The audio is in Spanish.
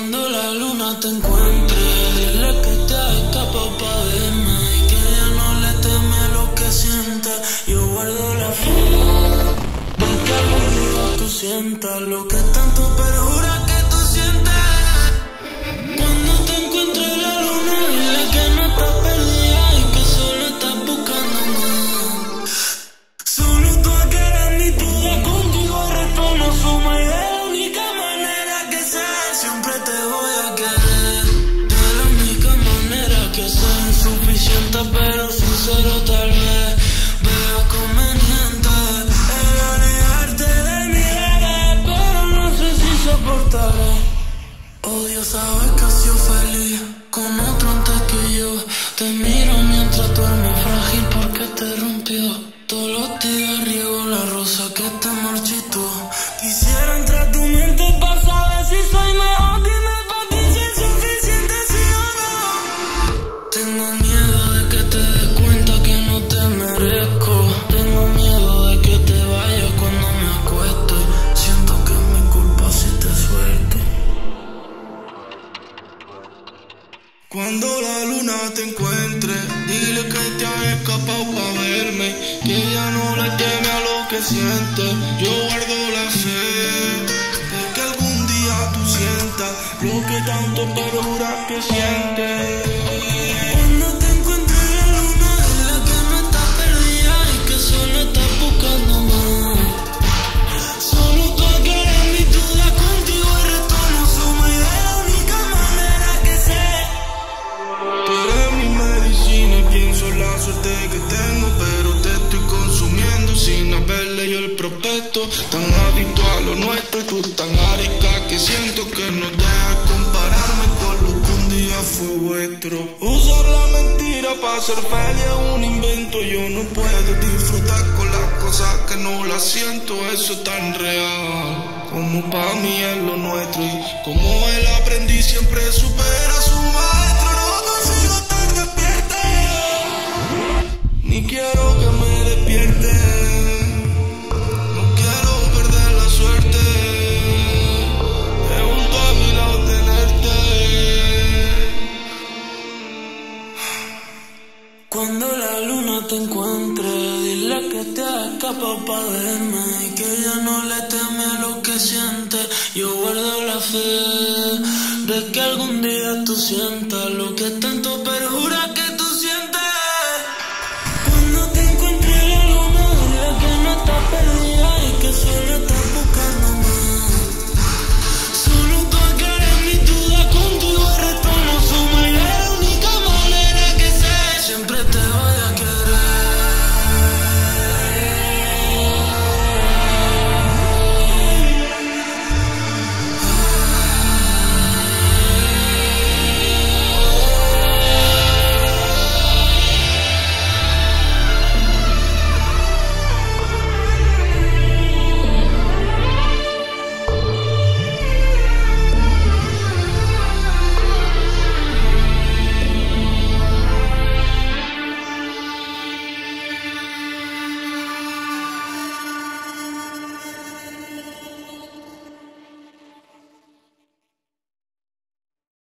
luna te encuentre, dile que te ha escapado pa' verme y que ella no le teme lo que siente. Yo guardo la fe de que tú sientas lo que sabes que has sido feliz con otro antes que yo. Te miro mientras duermes frágil porque te rompió. Todos los días riego la rosa que te marchitó. Cuando la luna te encuentre, dile que te has escapado para verme, que ella no le teme a lo que siente. Yo guardo la fe de que algún día tú sientas lo que tanto perjuras que sientes. Tan adicto a lo nuestro y tú tan arica que siento que no dejas compararme con lo que un día fue vuestro. Usar la mentira para ser feliz es un invento. Yo no puedo disfrutar con las cosas que no las siento. Eso es tan real como para mí es lo nuestro. Y como el aprendiz escapado para verme y que ella no le teme a lo que siente. Yo guardo la fe de que algún día tú sientas lo que tanto perjura que tú